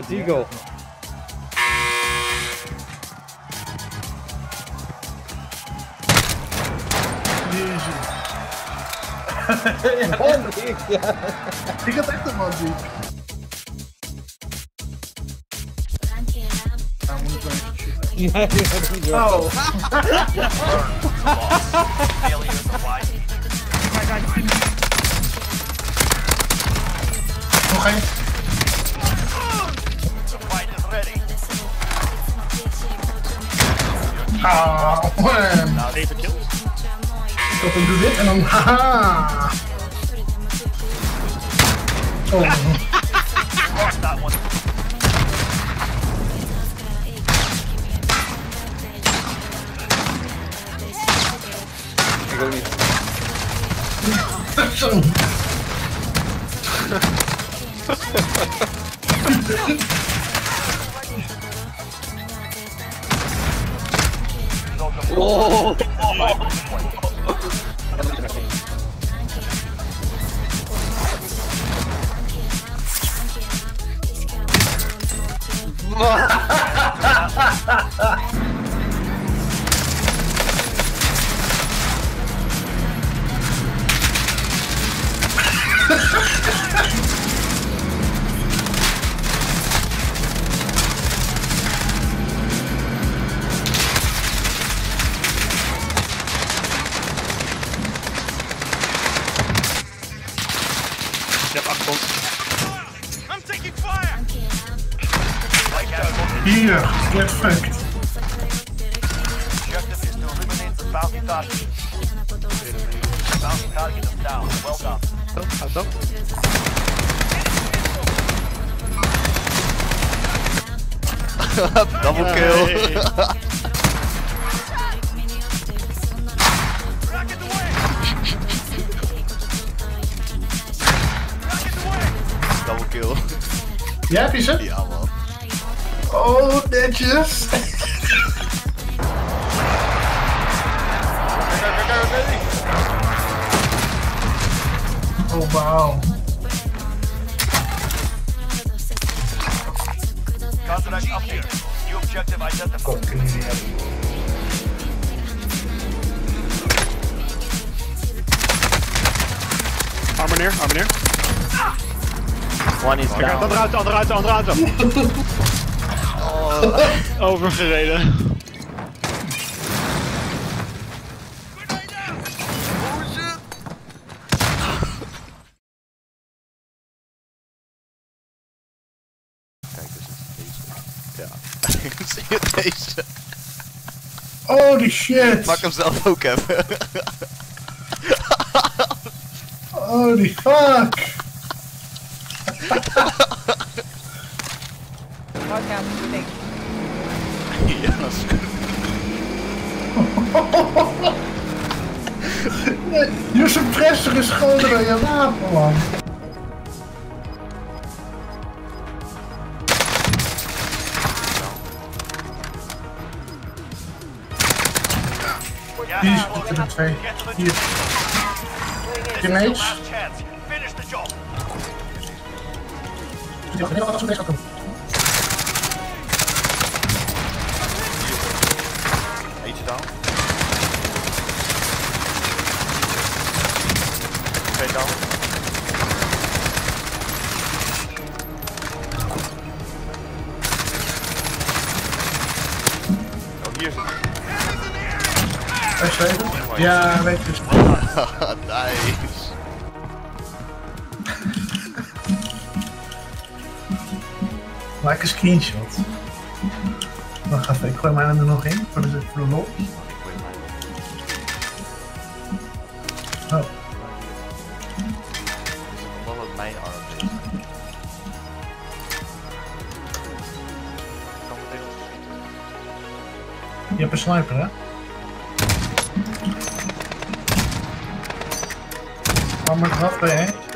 Het Eagle. Jezus. ja. Ik had echt een man Oh. Nog één. Ah, man. Nou. Stop en doe dit en dan haha. Oh. 오. 와. Oh. Je hebt achter ons. Hier, gaat dat? Double kill. Double kill. Ja, heb je ze? Ja man. Oh, netjes. Oh, wauw. Kom, kunnen jullie hebben. Arm neer, arm neer. One is Kijk, dan eruit, dan eruit, dan eruit. Oh. Overgereden. Kijk, dus het is deze. Ja. Zie je deze? Holy shit. Mag hem zelf ook hebben. Holy fuck. Watch out, ja, dat is goed. Je suppressor is groter dan je wapen, man. Hier zitten er twee. Hier. Grenades. Ja, als deze. Eentje down. Twee down. Oh, hier zit Hij zeven. Ja, weet je. nice. Maak een screenshot. Wacht even, ik gooi mij er nog in voor de, voor de lol. Oh, mijn je hebt een sniper, hè? Armored half bij hè?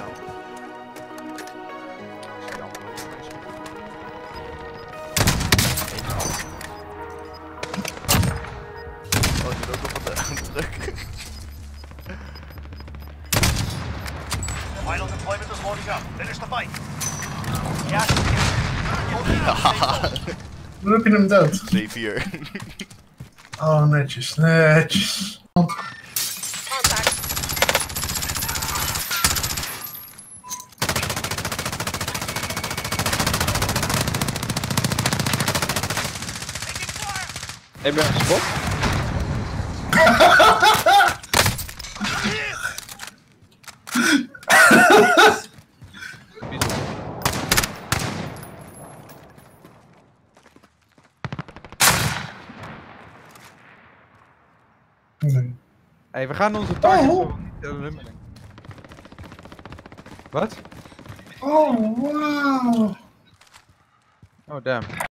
Oh, je loopt nog wat aan druk. Final deployment is loading up. Finish the fight. Ja. Hoe heb je hem dood? C4. oh, netjes, netjes. Heb je? Nee. Hey, we gaan onze target Oh. zo niet tellen, nummerling. Wat? Oh, wow. Oh, damn.